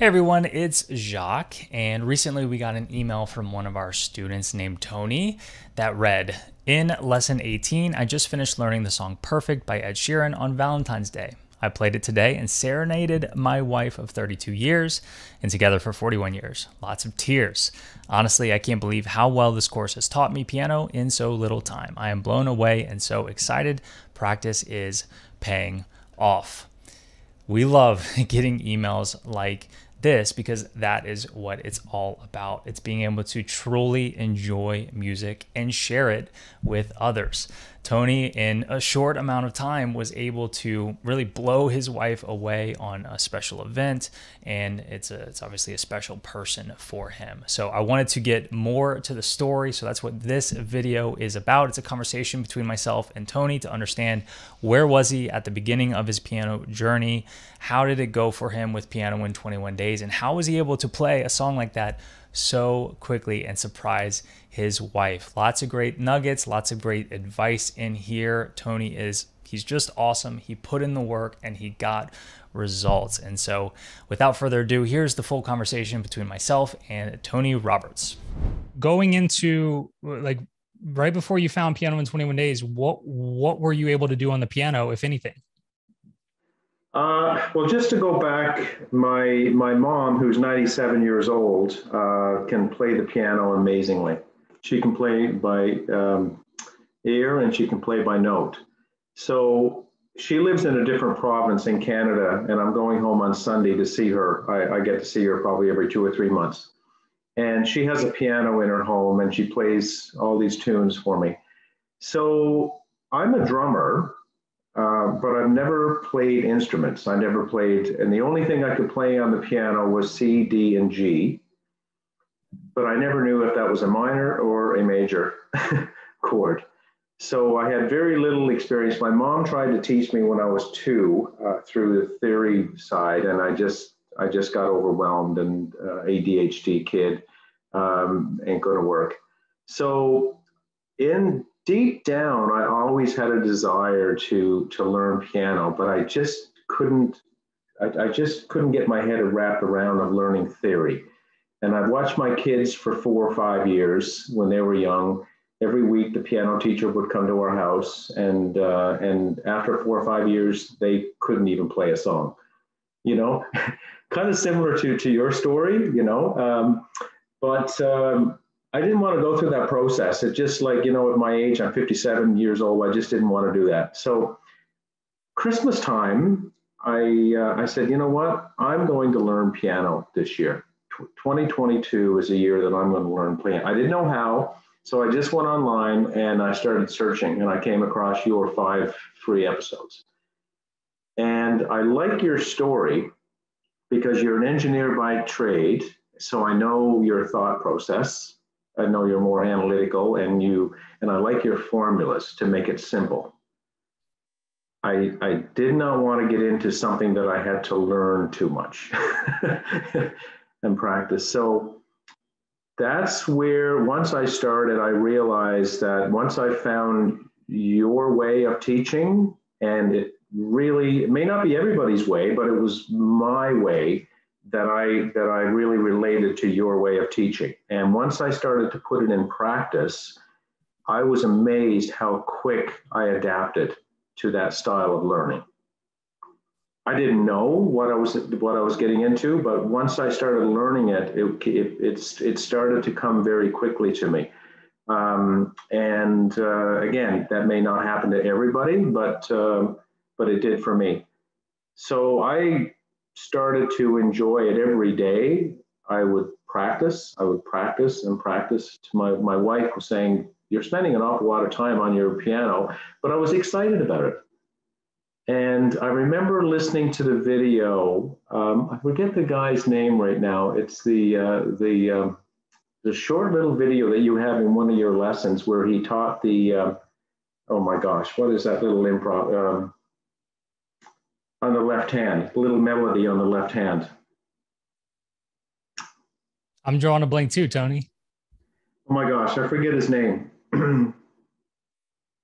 Hey everyone, it's Jacques, and recently we got an email from one of our students named Tony that read In lesson 18, I just finished learning the song Perfect by Ed Sheeran on Valentine's Day. I played it today and serenaded my wife of 32 years and together for 41 years. Lots of tears. Honestly, I can't believe how well this course has taught me piano in so little time. I am blown away and so excited. Practice is paying off. We love getting emails like this because that is what it's all about. It's being able to truly enjoy music and share it with others. Tony, in a short amount of time, was able to really blow his wife away on a special event, and it's a, it's obviously a special person for him. So I wanted to get more to the story, so that's what this video is about. It's a conversation between myself and Tony to understand where was he at the beginning of his piano journey, how did it go for him with piano in 21 days, and how was he able to play a song like that so quickly and surprise his wife. Lots of great nuggets, lots of great advice in here. Tony is he's just awesome. He put in the work and he got results. And so, without further ado, here's the full conversation between myself and Tony Roberts. Going into like right before you found piano in 21 days, what what were you able to do on the piano if anything? Uh, well, just to go back, my my mom, who's 97 years old, uh, can play the piano amazingly. She can play by um, ear and she can play by note. So she lives in a different province in Canada, and I'm going home on Sunday to see her. I, I get to see her probably every two or three months. And she has a piano in her home, and she plays all these tunes for me. So I'm a drummer, uh, but I've never played instruments. I never played, and the only thing I could play on the piano was C, D, and G. But I never knew if that was a minor or a major chord. So I had very little experience. My mom tried to teach me when I was two uh, through the theory side, and I just I just got overwhelmed and uh, ADHD kid um, ain't going to work. So in deep down, I always had a desire to to learn piano, but I just couldn't. I, I just couldn't get my head wrapped around of learning theory. And I've watched my kids for four or five years when they were young. Every week, the piano teacher would come to our house, and uh, and after four or five years, they couldn't even play a song. You know, kind of similar to to your story. You know, um, but um, I didn't want to go through that process. It just like, you know, at my age, I'm 57 years old. I just didn't want to do that. So Christmas time, I, uh, I said, you know what? I'm going to learn piano this year. 2022 is a year that I'm going to learn piano. I didn't know how. So I just went online and I started searching and I came across your five free episodes. And I like your story because you're an engineer by trade. So I know your thought process I know you're more analytical and you and I like your formulas to make it simple. I, I did not want to get into something that I had to learn too much and practice. So that's where once I started, I realized that once I found your way of teaching, and it really it may not be everybody's way, but it was my way that I that I really related to your way of teaching. And once I started to put it in practice, I was amazed how quick I adapted to that style of learning. I didn't know what I was what I was getting into, but once I started learning it, it it, it, started to come very quickly to me. Um, and uh, again, that may not happen to everybody, but uh, but it did for me. So I started to enjoy it every day. I would practice, I would practice and practice. To my, my wife was saying, You're spending an awful lot of time on your piano, but I was excited about it. And I remember listening to the video. Um, I forget the guy's name right now. It's the uh, the um, the short little video that you have in one of your lessons where he taught the. Uh, oh my gosh, what is that little improv? Um, on the left hand, little melody on the left hand. I'm drawing a blank too, Tony. Oh my gosh, I forget his name.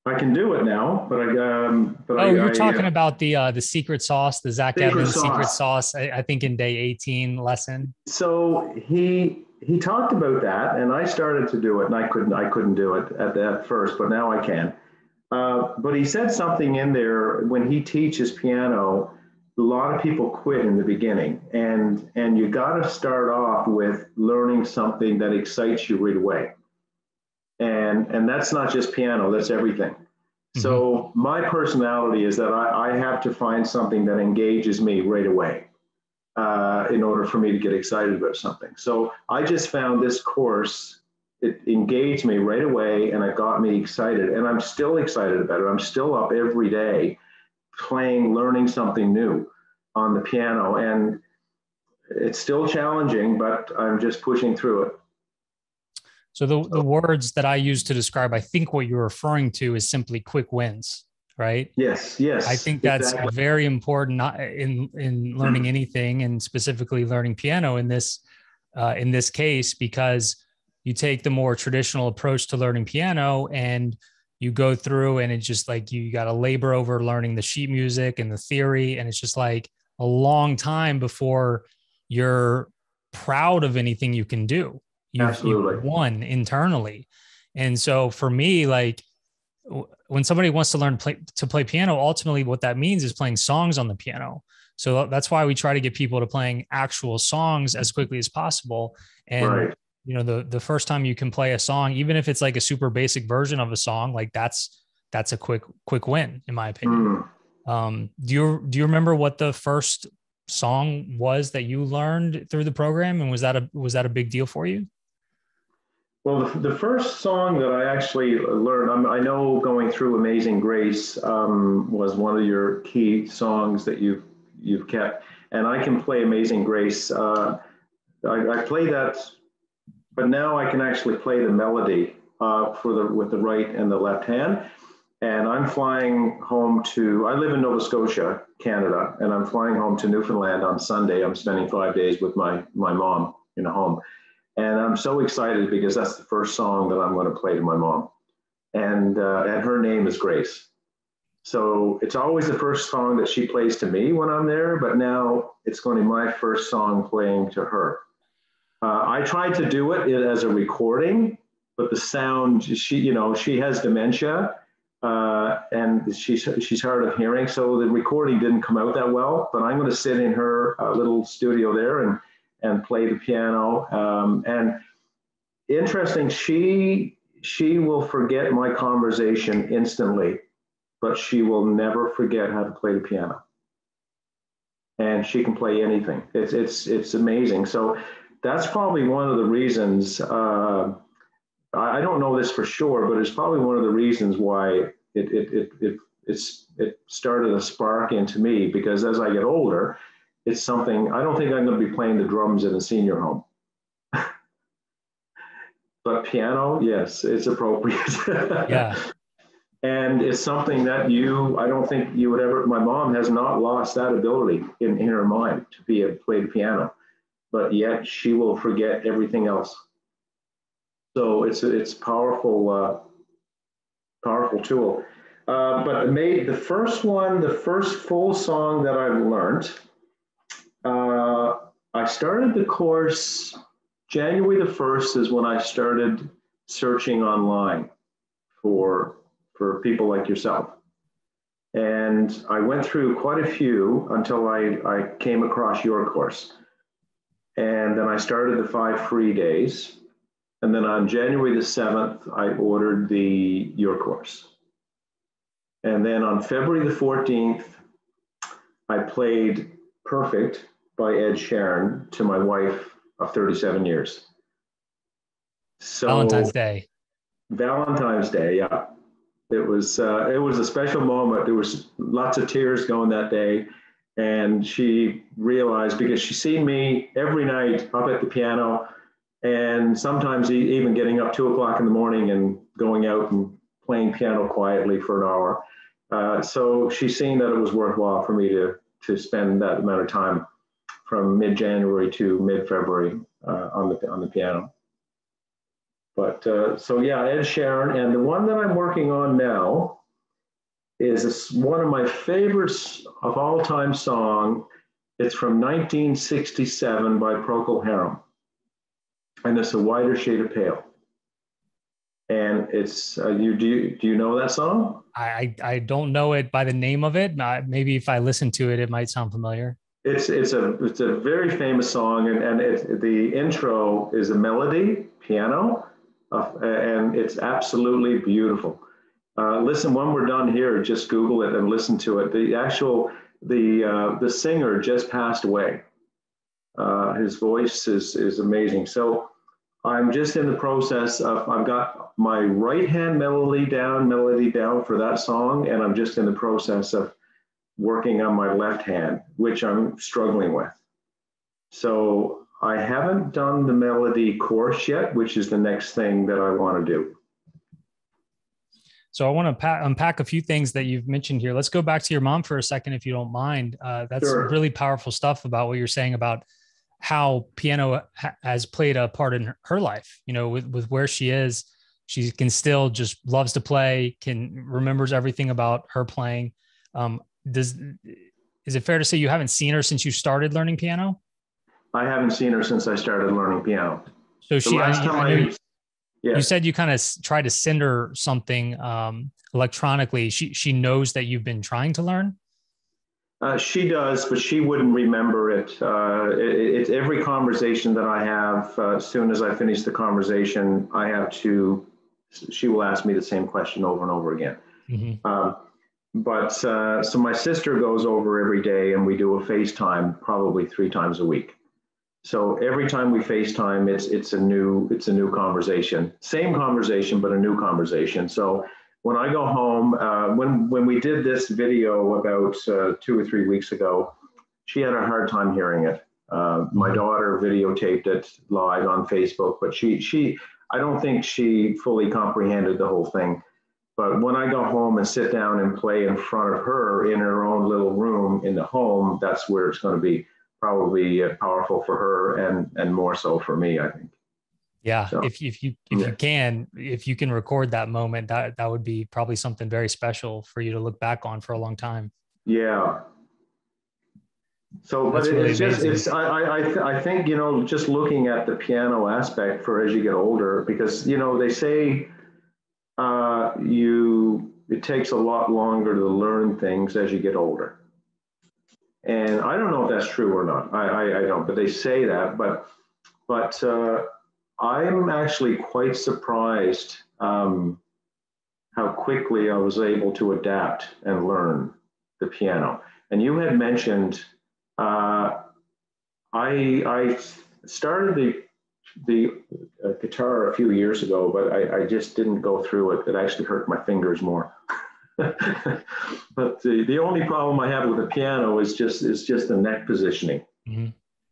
I can do it now, but I. Um, but oh, I, you're I, talking uh, about the uh, the secret sauce, the Zach Secret Evans secret sauce. sauce. I, I think in day 18 lesson. So he he talked about that, and I started to do it, and I couldn't I couldn't do it at that first, but now I can. Uh, but he said something in there when he teaches piano. A lot of people quit in the beginning, and and you got to start off with learning something that excites you right away. And and that's not just piano; that's everything. So my personality is that I, I have to find something that engages me right away uh, in order for me to get excited about something. So I just found this course, it engaged me right away and it got me excited. And I'm still excited about it. I'm still up every day playing, learning something new on the piano. And it's still challenging, but I'm just pushing through it. So the, the words that I use to describe, I think what you're referring to is simply quick wins, right? Yes, yes. I think that's exactly. very important in in learning anything and specifically learning piano in this uh, in this case because you take the more traditional approach to learning piano and you go through and it's just like you got to labor over learning the sheet music and the theory. And it's just like a long time before you're proud of anything you can do. You've, Absolutely. you've won internally. And so for me like when somebody wants to learn play, to play piano ultimately what that means is playing songs on the piano. So that's why we try to get people to playing actual songs as quickly as possible. And right. You know the the first time you can play a song even if it's like a super basic version of a song like that's that's a quick quick win in my opinion Mm. um do you do you remember what the first song was that you learned through the program and was that a was that a big deal for you Well, the, the first song that I actually learned, I'm, I know going through Amazing Grace um, was one of your key songs that you've, you've kept. And I can play Amazing Grace. Uh, I, I play that, but now I can actually play the melody uh, for the, with the right and the left hand. And I'm flying home to, I live in Nova Scotia, Canada, and I'm flying home to Newfoundland on Sunday. I'm spending five days with my, my mom in a home. And I'm so excited because that's the first song that I'm going to play to my mom. And, uh, and her name is Grace. So it's always the first song that she plays to me when I'm there, but now it's going to be my first song playing to her. Uh, I tried to do it as a recording, but the sound, she, you know, she has dementia uh, and she's, she's hard of hearing. So the recording didn't come out that well, but I'm going to sit in her uh, little studio there and and play the piano. Um, and interesting, she she will forget my conversation instantly, but she will never forget how to play the piano. And she can play anything. It's it's it's amazing. So that's probably one of the reasons. Uh, I don't know this for sure, but it's probably one of the reasons why it it it, it it's it started a spark into me because as I get older, it's something I don't think I'm going to be playing the drums in a senior home. but piano, yes, it's appropriate. yeah and it's something that you, I don't think you would ever, my mom has not lost that ability in, in her mind to be able to play the piano, but yet she will forget everything else. So it's, it's powerful, uh, powerful tool. Uh, but made the first one, the first full song that I've learned, uh, I started the course January the 1st is when I started searching online for, for people like yourself. And I went through quite a few until I, I came across your course. And then I started the five free days. And then on January the 7th, I ordered the your course. And then on February the 14th, I played Perfect by Ed Sheeran to my wife of 37 years. So valentine's day Valentine's Day, yeah. It was uh, it was a special moment. There was lots of tears going that day, and she realized because she's seen me every night up at the piano, and sometimes even getting up two o'clock in the morning and going out and playing piano quietly for an hour. Uh, so she's seen that it was worthwhile for me to to spend that amount of time from mid January to mid February uh, on the on the piano. But uh, so yeah, Ed Sheeran. and the one that I'm working on now is one of my favorites of all time song. It's from 1967 by Procol Harum. And it's a whiter shade of pale. And it's uh, you do you do you know that song? I I don't know it by the name of it. maybe if I listen to it, it might sound familiar. It's it's a it's a very famous song, and and it, the intro is a melody piano, uh, and it's absolutely beautiful. Uh, listen, when we're done here, just Google it and listen to it. The actual the uh, the singer just passed away. Uh, his voice is is amazing. So I'm just in the process of I've got my right hand melody down, melody down for that song, and I'm just in the process of working on my left hand, which I'm struggling with. So I haven't done the melody course yet, which is the next thing that I want to do. So I want to pa- unpack a few things that you've mentioned here. Let's go back to your mom for a second, if you don't mind. Uh, that's sure. really powerful stuff about what you're saying about how piano ha- has played a part in her life. You know, with with where she is, she can still just loves to play, can remembers everything about her playing. Um, does is it fair to say you haven't seen her since you started learning piano? I haven't seen her since I started learning piano. So the she, I, I, I, yeah. You said you kind of try to send her something um, electronically. She she knows that you've been trying to learn. Uh, she does, but she wouldn't remember it. Uh, it it's every conversation that I have. Uh, as soon as I finish the conversation, I have to. She will ask me the same question over and over again. Mm-hmm. Um, but uh, so my sister goes over every day, and we do a FaceTime probably three times a week. So every time we FaceTime, it's it's a new it's a new conversation. Same conversation, but a new conversation. So when I go home, uh, when when we did this video about uh, two or three weeks ago, she had a hard time hearing it. Uh, my mm-hmm. daughter videotaped it live on Facebook, but she she I don't think she fully comprehended the whole thing. But when I go home and sit down and play in front of her in her own little room in the home, that's where it's going to be probably uh, powerful for her and and more so for me i think yeah so, if, if you if yeah. you can if you can record that moment that that would be probably something very special for you to look back on for a long time yeah so but really it's amazing. just it's I I I, th- I think you know just looking at the piano aspect for as you get older because you know they say uh, you it takes a lot longer to learn things as you get older and I don't know if that's true or not. I, I, I don't, but they say that. But but uh, I'm actually quite surprised um, how quickly I was able to adapt and learn the piano. And you had mentioned uh, I I started the the uh, guitar a few years ago, but I, I just didn't go through it. It actually hurt my fingers more. but the, the only problem I have with the piano is just is just the neck positioning. Mm-hmm.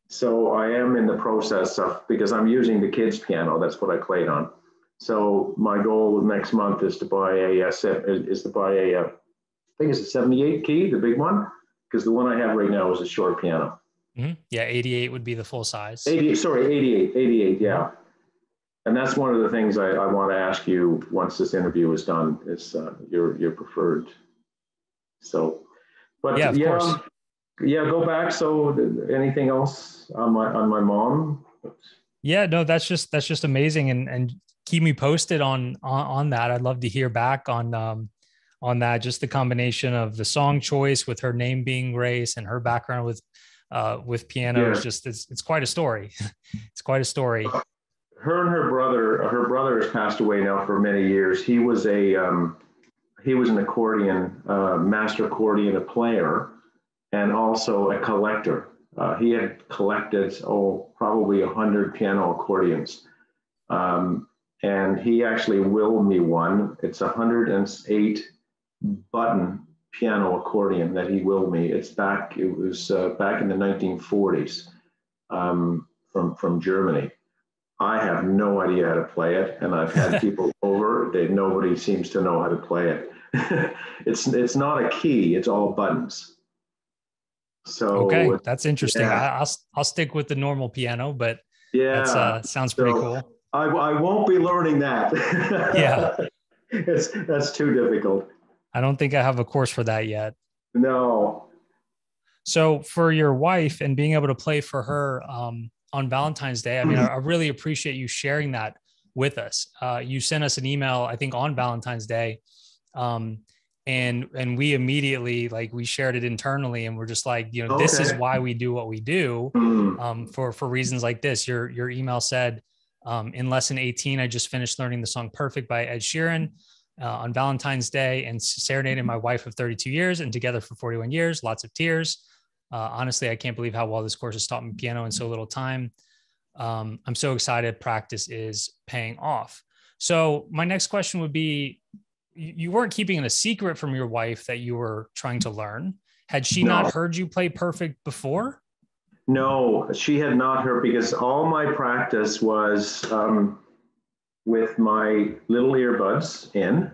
So I am in the process of because I'm using the kids' piano. That's what I played on. So my goal next month is to buy a, is to buy a, a I think it's a 78 key, the big one, because the one I have right now is a short piano. Mm-hmm. Yeah, 88 would be the full size. 80, sorry, 88, 88, yeah and that's one of the things I, I want to ask you once this interview is done is uh, your your preferred. So, but yeah, yeah, yeah, go back. So, anything else on my on my mom? Yeah, no, that's just that's just amazing, and and keep me posted on on, on that. I'd love to hear back on um on that. Just the combination of the song choice with her name being Grace and her background with uh with piano yeah. is just it's it's quite a story. it's quite a story her and her brother, her brother has passed away now for many years. He was a um, he was an accordion uh, master accordion a player, and also a collector. Uh, he had collected oh probably a hundred piano accordions, um, and he actually willed me one. It's a hundred and eight button piano accordion that he willed me. It's back. It was uh, back in the 1940s um, from from Germany I have no idea how to play it, and I've had people over. They nobody seems to know how to play it. it's it's not a key; it's all buttons. So okay, that's interesting. Yeah. I, will I'll stick with the normal piano, but yeah, that uh, sounds pretty so cool. I, I won't be learning that. yeah, it's that's too difficult. I don't think I have a course for that yet. No. So for your wife and being able to play for her um, on Valentine's Day, I mean, I, I, really appreciate you sharing that with us. Uh, you sent us an email, I think, on Valentine's Day, um, and and we immediately like we shared it internally, and we're just like, you know, okay. this is why we do what we do hmm. um, for for reasons like this. Your your email said. Um, in lesson 18, I just finished learning the song Perfect by Ed Sheeran uh, on Valentine's Day and serenaded my wife of 32 years and together for 41 years, lots of tears. Uh, honestly, I can't believe how well this course has taught me piano in so little time. Um, I'm so excited. Practice is paying off. So, my next question would be you weren't keeping it a secret from your wife that you were trying to learn. Had she no. not heard you play perfect before? No, she had not heard because all my practice was um, with my little earbuds in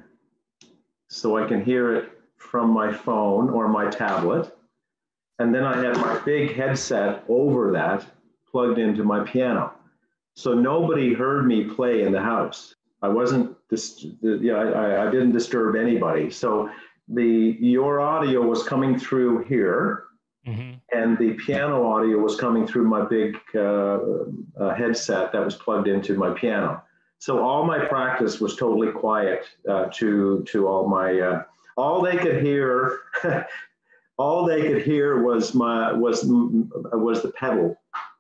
so I can hear it from my phone or my tablet. And then I had my big headset over that plugged into my piano. So nobody heard me play in the house. I wasn't, dis- yeah, I, I didn't disturb anybody. So the your audio was coming through here, mm-hmm. and the piano audio was coming through my big uh, uh, headset that was plugged into my piano. So all my practice was totally quiet uh, to to all my uh, all they could hear. all they could hear was my was was the pedal,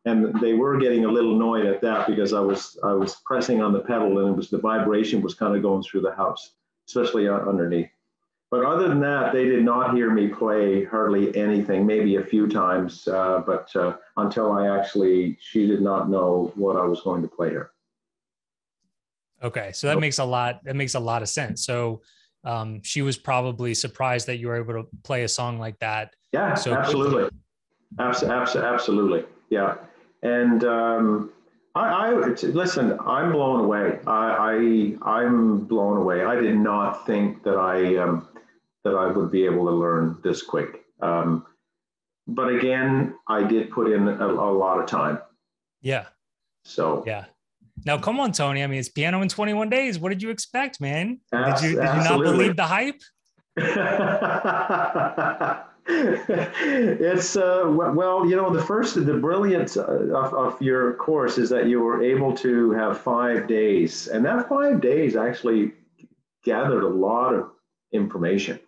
and they were getting a little annoyed at that because I was I was pressing on the pedal and it was the vibration was kind of going through the house, especially underneath. But other than that, they did not hear me play hardly anything, maybe a few times, uh, but uh, until I actually, she did not know what I was going to play her. Okay, so that makes a lot. That makes a lot of sense. So um, she was probably surprised that you were able to play a song like that. Yeah, so absolutely, abs- abs- absolutely, yeah. And um, I, I listen. I'm blown away. I, I I'm blown away. I did not think that I um, that I would be able to learn this quick. Um, but again, I did put in a, a lot of time. Yeah. So yeah, now, come on, Tony. I mean, it's piano in 21 days. What did you expect, man? Did you, did you not believe the hype? it's uh, well, you know, the first, the brilliance uh, of, of your course is that you were able to have five days, and that five days actually gathered a lot of information,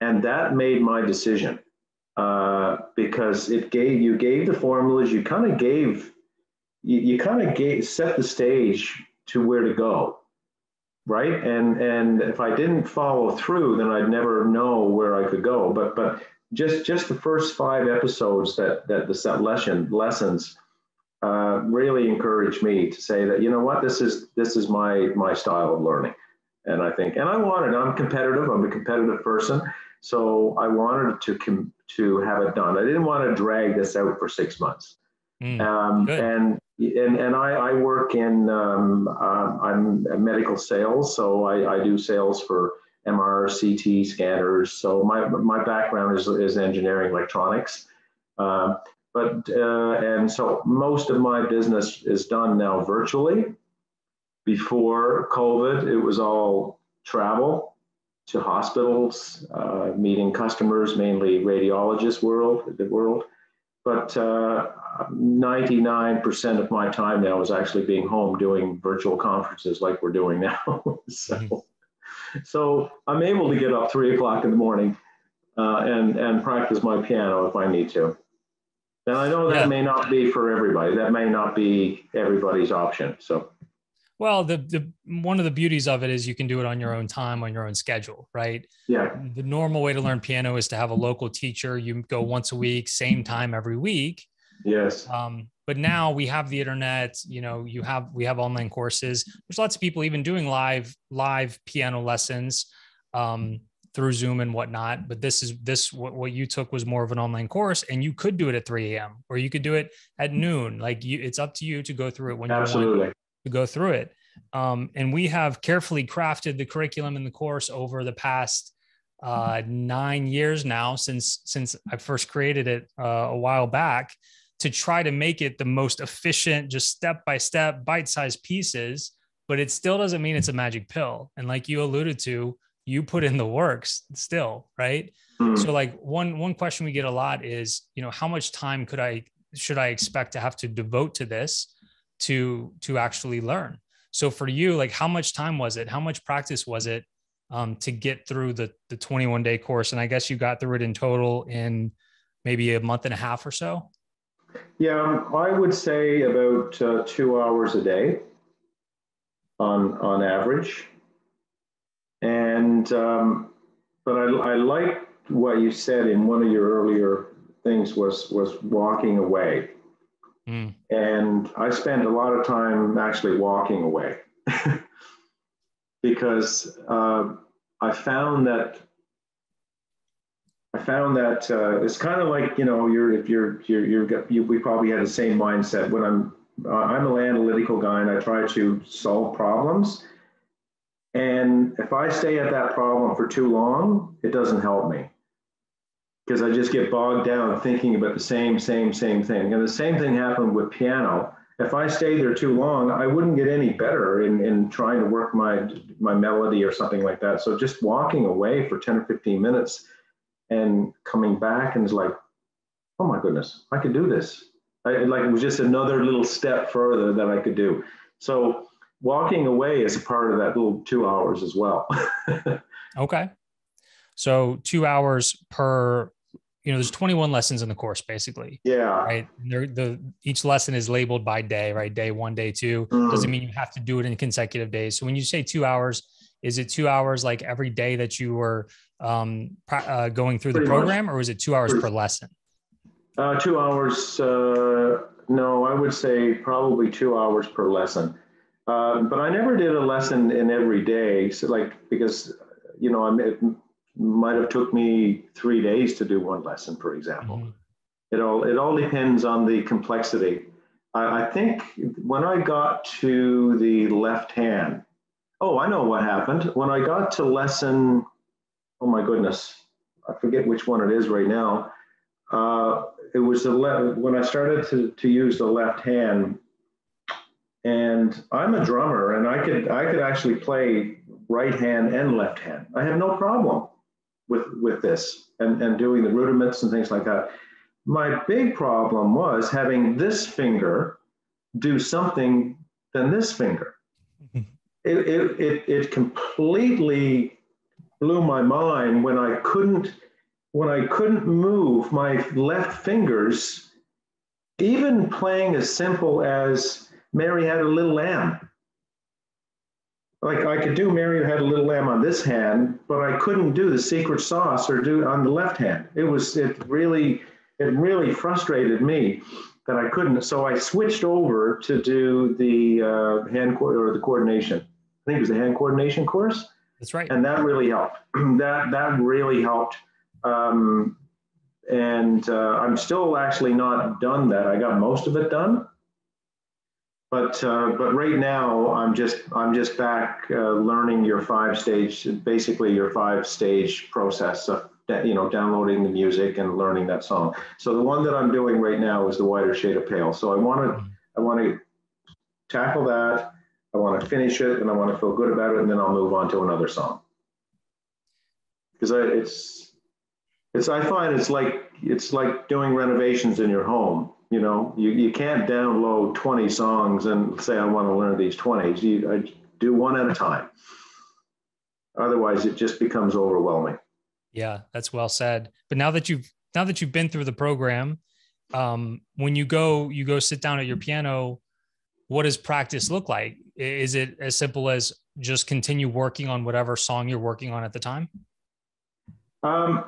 and that made my decision uh, because it gave you gave the formulas, you kind of gave you, you kind of set the stage to where to go right? And and if i didn't follow through then i'd never know where i could go. But but just just the first five episodes that that the set lesson lessons uh, really encouraged me to say that you know what? This is this is my my style of learning. And i think and i wanted i'm competitive i'm a competitive person so i wanted to com- to have it done. I didn't want to drag this out for six months mm, um, and and, and I, I work in um, uh, I'm medical sales, so I, I do sales for MR, CT scanners. So my my background is is engineering electronics, uh, but uh, and so most of my business is done now virtually. Before COVID, it was all travel to hospitals, uh, meeting customers, mainly radiologist world, the world. But uh, 99% of my time now is actually being home doing virtual conferences like we're doing now. so, mm-hmm. so I'm able to get up three o'clock in the morning uh, and, and practice my piano if I need to. And I know that yeah. may not be for everybody. That may not be everybody's option. So, well, the the one of the beauties of it is you can do it on your own time, on your own schedule, right? Yeah. The normal way to learn piano is to have a local teacher. You go once a week, same time every week. Yes. Um, but now we have the internet. You know, you have we have online courses. There's lots of people even doing live live piano lessons um, through Zoom and whatnot. But this is this what, what you took was more of an online course, and you could do it at 3 a.m. or you could do it at noon. Like you, it's up to you to go through it when Absolutely. you want to go through it. Um, and we have carefully crafted the curriculum in the course over the past uh, nine years now since since I first created it uh, a while back to try to make it the most efficient, just step by step, bite sized pieces. But it still doesn't mean it's a magic pill. And like you alluded to, you put in the works still, right? Mm. So like one one question we get a lot is, you know, how much time could I should I expect to have to devote to this to to actually learn? So for you, like how much time was it? How much practice was it um, to get through the the 21 day course? And I guess you got through it in total in maybe a month and a half or so. Yeah, I would say about uh, two hours a day on on average. And um, but I, I like what you said in one of your earlier things was was walking away. Mm. And I spent a lot of time actually walking away. Because uh, I found that I found that uh, it's kind of like you know you're if you're you're, you're you, we probably had the same mindset. When I'm uh, I'm an analytical guy and I try to solve problems and if I stay at that problem for too long it doesn't help me because I just get bogged down thinking about the same same same thing and the same thing happened with piano if I stayed there too long I wouldn't get any better in, in trying to work my my melody or something like that so just walking away for 10 or 15 minutes and coming back and it's like, oh my goodness, I could do this. I, like it was just another little step further that I could do. So walking away is a part of that little two hours as well. okay. So two hours per, you know, there's 21 lessons in the course basically. Yeah. Right. They're, the each lesson is labeled by day, right? Day one, day two. Mm. Doesn't mean you have to do it in consecutive days. So when you say two hours, is it two hours like every day that you were um, uh, going through Pretty the program, much. or is it two hours per lesson? Uh, two hours. Uh, no, I would say probably two hours per lesson. Uh, but I never did a lesson in every day, so like because you know it might have took me three days to do one lesson, for example. Mm-hmm. It all it all depends on the complexity. I, I think when I got to the left hand, oh, I know what happened. When I got to lesson oh my goodness, I forget which one it is right now. Uh, it was the left when I started to, to use the left hand, and I'm a drummer, and I could I could actually play right hand and left hand. I have no problem with with this and, and doing the rudiments and things like that. My big problem was having this finger do something than this finger. it, it, it, it completely blew my mind when I couldn't when I couldn't move my left fingers, even playing as simple as Mary Had a Little Lamb. Like I could do Mary Had a Little Lamb on this hand, but I couldn't do the secret sauce or do on the left hand. It was it really it really frustrated me that I couldn't. So I switched over to do the uh, hand co- or the coordination. I think it was the hand coordination course. That's right. And that really helped. that that really helped. Um, and uh, I'm still actually not done that. I got most of it done, but uh, but right now I'm just I'm just back uh, learning your five stage, basically your five stage process of you know downloading the music and learning that song. So the one that I'm doing right now is the whiter shade of pale. So I want to I want to tackle that I want to finish it and I want to feel good about it, and then I'll move on to another song. Because it's it's I find it's like it's like doing renovations in your home. You know, you, you can't download 20 songs and say I want to learn these 20s. You I do one at a time. Otherwise, it just becomes overwhelming. Yeah, that's well said. But now that you've now that you've been through the program, um, when you go you go sit down at your piano what does practice look like? Is it as simple as just continue working on whatever song you're working on at the time? Um,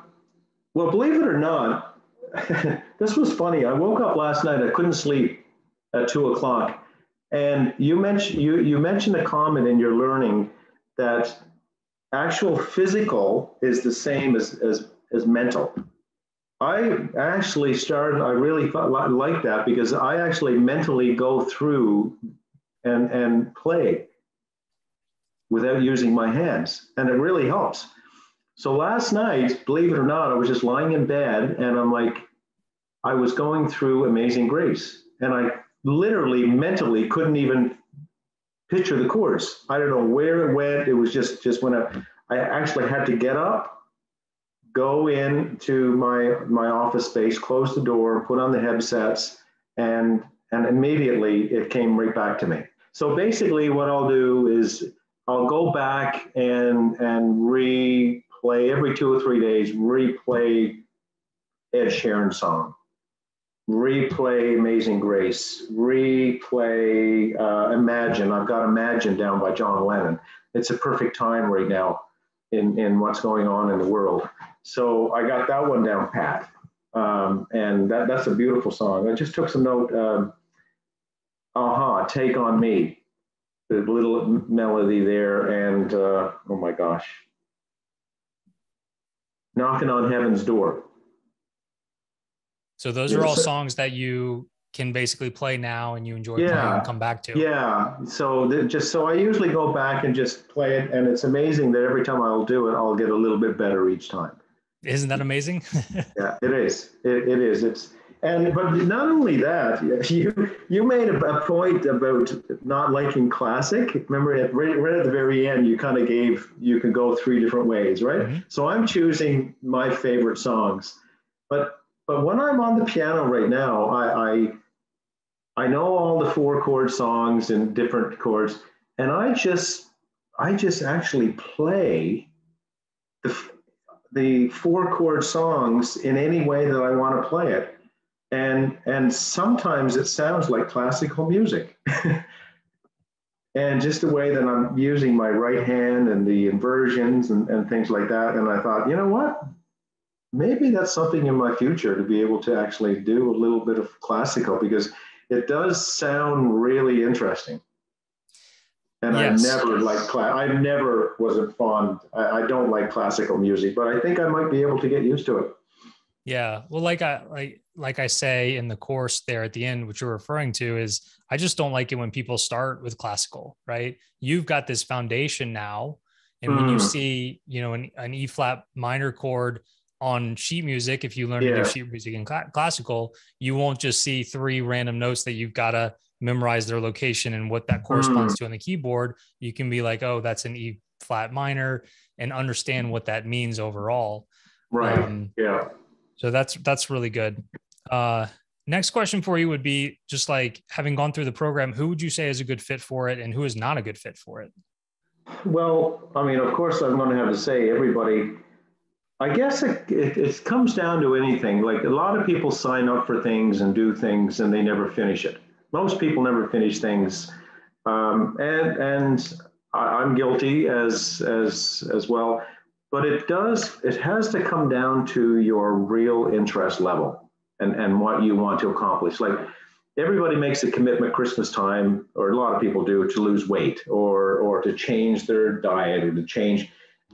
well, believe it or not, this was funny. I woke up last night. I couldn't sleep at two o'clock, and you mentioned you you mentioned a comment in your learning that actual physical is the same as as as mental. I actually started, I really thought, like that because I actually mentally go through and, and play without using my hands, and it really helps. So last night, believe it or not, I was just lying in bed and I'm like, I was going through Amazing Grace, and I literally mentally couldn't even picture the course. I don't know where it went. It was just just when I, I actually had to get up, go into my my office space, close the door, put on the headsets, and and immediately it came right back to me. So basically, what I'll do is I'll go back and and replay every two or three days, replay Ed Sheeran song, replay Amazing Grace, replay uh, Imagine. I've got Imagine down by John Lennon. It's a perfect time right now in, in what's going on in the world. So I got that one down pat. Um, and that, that's a beautiful song. I just took some note. Um, a-ha, Take on Me, the little melody there. And uh, oh my gosh, Knocking on Heaven's Door. So those are all songs that you can basically play now and you enjoy Yeah. playing and come back to. Yeah. So the, just so I usually go back and just play it, and it's amazing that every time I'll do it, I'll get a little bit better each time. Isn't that amazing? Yeah, it is. It, it is. It's and but not only that, you you made a, point about not liking classic. Remember, at, right, right at the very end, you kind of gave you could go three different ways, right? Mhm. So I'm choosing my favorite songs, but but when I'm on the piano right now, I I, I know all the four chord songs and different chords, and I just I just actually play the the four chord songs in any way that I want to play it. And and sometimes it sounds like classical music. and just the way that I'm using my right hand and the inversions and, and things like that. And I thought, you know what? Maybe that's something in my future to be able to actually do a little bit of classical because it does sound really interesting. And Yes. I never liked class. I never wasn't fond. I, I don't like classical music, but I think I might be able to get used to it. Yeah. Well, like I like like I say in the course there at the end, which you're referring to is I just don't like it when people start with classical, right? You've got this foundation now. And when you Mm. see, you know, an, an E flat minor chord on sheet music, if you learn to do sheet music in cla- classical, you won't just see three random notes that you've got to memorize their location and what that corresponds to on the keyboard. You can be like, oh, that's an E flat minor and understand what that means overall. Right. Um, yeah. so that's that's really good. Uh, next question for you would be just like having gone through the program, who would you say is a good fit for it, and who is not a good fit for it? Well, I mean, of course, I'm going to have to say everybody. I guess it, it, it comes down to anything. Like a lot of people sign up for things and do things and they never finish it. Most people never finish things, um, and and I, I'm guilty as as as well. But it does. It has to come down to your real interest level and and what you want to accomplish. Like everybody makes a commitment Christmas time, or a lot of people do, to lose weight or or to change their diet or to change,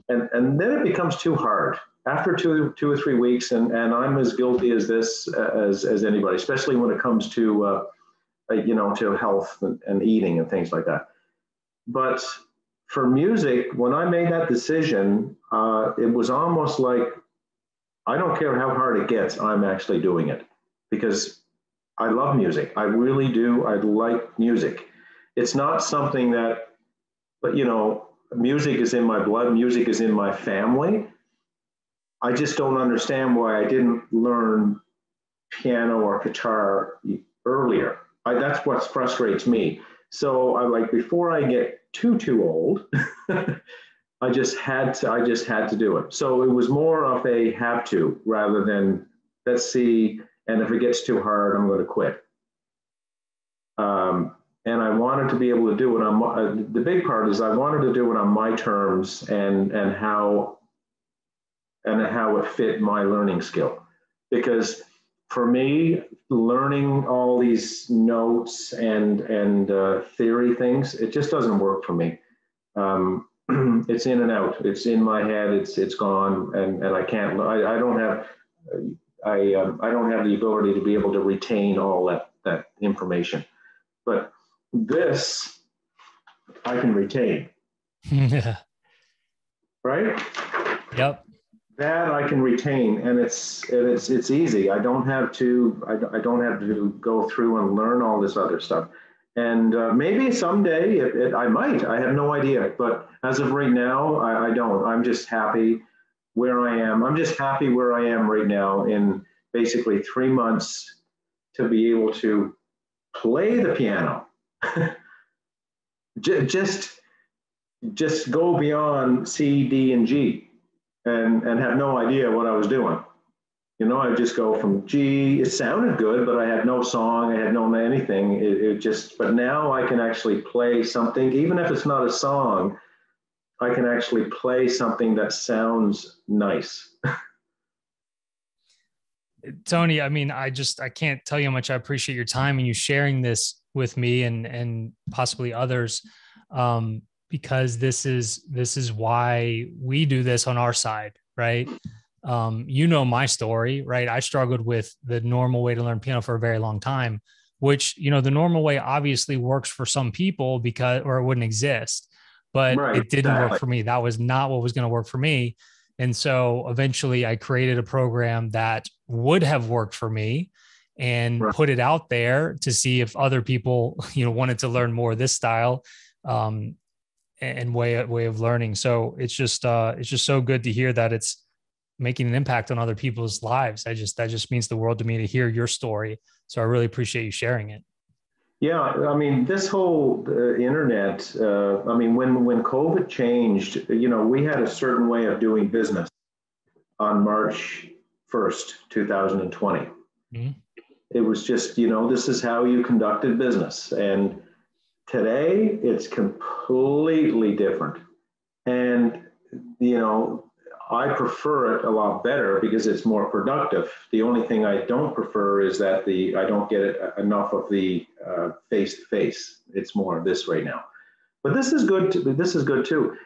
and and then it becomes too hard after two two or three weeks. And and I'm as guilty as this as as anybody, especially when it comes to uh, uh, you know to health and, and eating and things like that. But for music, when I made that decision, uh, it was almost like I don't care how hard it gets, I'm actually doing it because I love music. I really do. I like music. It's not something that, but you know, music is in my blood, music is in my family. I just don't understand why I didn't learn piano or guitar earlier. I, that's what frustrates me. So I'm like before I get too too old, I just had to I just had to do it. So it was more of a have to rather than let's see and if it gets too hard, I'm going to quit. Um, and I wanted to be able to do it on my, the big part is I wanted to do it on my terms and and how and how it fit my learning skill. Because for me, learning all these notes and and uh, theory things, it just doesn't work for me. Um, it's in and out. It's in my head. It's it's gone, and and I can't. I, I don't have. I um, I don't have the ability to be able to retain all that that information. But this, I can retain. yeah. Right. Yep. That I can retain, and it's it's it's easy. I don't have to I, don't- I don't have to go through and learn all this other stuff. And uh, maybe someday it, it, I might. I have no idea. But as of right now, I, I don't. I'm just happy where I am. I'm just happy where I am right now in basically three months to be able to play the piano. just just go beyond C, D, and G and, and have no idea what I was doing. You know, I just go from G, it sounded good, but I had no song, I had no anything. It, it just, but now I can actually play something, even if it's not a song, I can actually play something that sounds nice. Tony, I mean, I just I can't tell you how much I appreciate your time and you sharing this with me and and possibly others. Um, because this is this is why we do this on our side right? Um, you know my story right? I struggled with the normal way to learn piano for a very long time which you know the normal way obviously works for some people because or it wouldn't exist but right, it didn't exactly. work for me. That was not what was going to work for me. And so eventually i created a program that would have worked for me and right. put it out there to see if other people you know wanted to learn more of this style. Um, and way way of learning. So it's just uh, it's just so good to hear that it's making an impact on other people's lives. I just that just means the world to me to hear your story. So I really appreciate you sharing it. Yeah, I mean, this whole uh, internet. Uh, I mean, when when COVID changed, you know, we had a certain way of doing business on March first, two thousand and twenty. mm mm-hmm. It was just, you know, this is how you conducted business, and Today, it's completely different. And, you know, I prefer it a lot better because it's more productive. The only thing I don't prefer is that the I don't get enough of the face to face. It's more of this right now. But this is good. To, this is good too.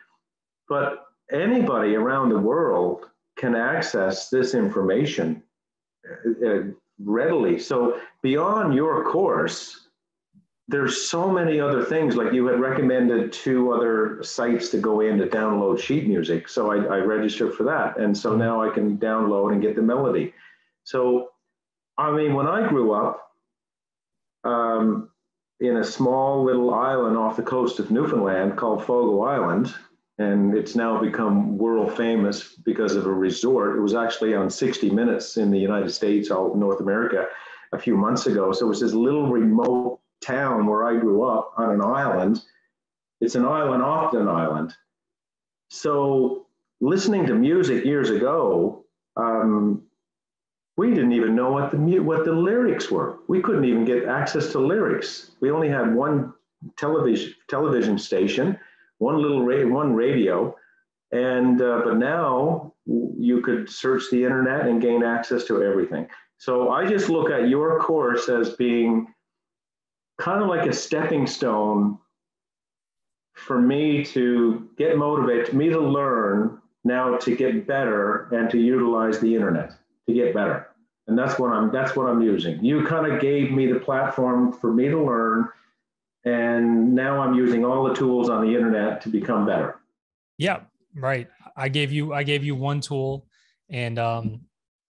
But anybody around the world can access this information uh, uh readily. So beyond your course, there's so many other things like you had recommended two other sites to go in to download sheet music so I, I, registered for that and so now i can download and get the melody. So i mean when i grew up um, in a small little island off the coast of newfoundland called fogo island and it's now become world famous because of a resort it was actually on 60 minutes in the united states all north america a few months ago so it was this little remote town where I grew up on an island. It's an island off an island. So listening to music years ago, um, we didn't even know what the what the lyrics were. We couldn't even get access to lyrics. We only had one television television station, one little ra- one radio, and uh, but now you could search the internet and gain access to everything. So I just look at your course as being kind of like a stepping stone for me to get motivated, me to learn now to get better and to utilize the internet to get better. And that's what I'm that's what I'm using. You kind of gave me the platform for me to learn and now I'm using all the tools on the internet to become better. Yeah, right. I gave you I gave you one tool and um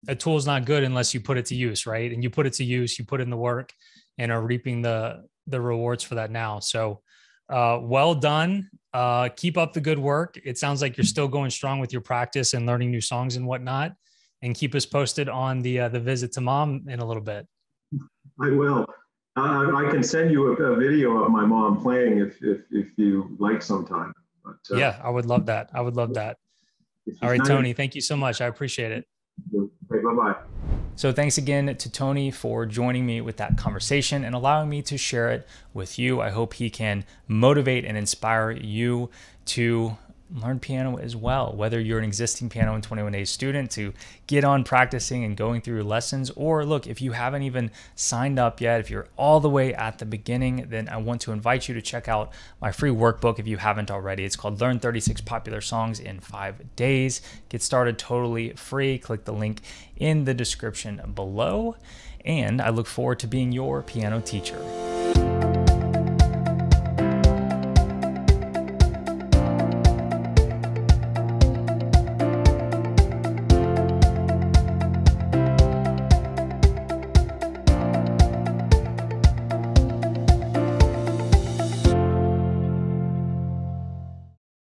a tool is not good unless you put it to use, right? And you put it to use, you put in the work and are reaping the the rewards for that now. So uh, well done. Uh, keep up the good work. It sounds like you're still going strong with your practice and learning new songs and whatnot. And keep us posted on the uh, the visit to mom in a little bit. I will. I can send you a, a, video of my mom playing if if, if you like sometime. But, uh, yeah, I would love that. I would love that. All right, Tony. Thank you so much. I appreciate it. Okay, bye bye. So, thanks again to Tony for joining me with that conversation and allowing me to share it with you. I hope he can motivate and inspire you to learn piano as well. Whether you're an existing Piano in 21 Days student to get on practicing and going through your lessons, or look, if you haven't even signed up yet, if you're all the way at the beginning, then I want to invite you to check out my free workbook if you haven't already. It's called Learn 36 Popular Songs in Five Days. Get started totally free. Click the link in the description below. And I look forward to being your piano teacher.